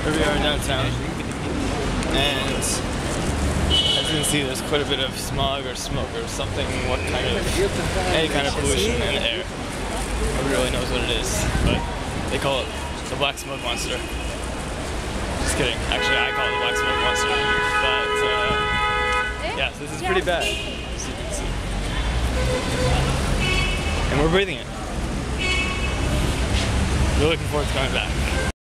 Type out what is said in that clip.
Here we are downtown, and as you can see, there's quite a bit of smog or smoke or something. What kind of any kind of pollution in the air? Nobody really knows what it is, but they call it the black smoke monster. Just kidding. Actually, I call it the black smoke monster. But uh, yeah, this is pretty bad, we're breathing it. We're looking forward to coming back.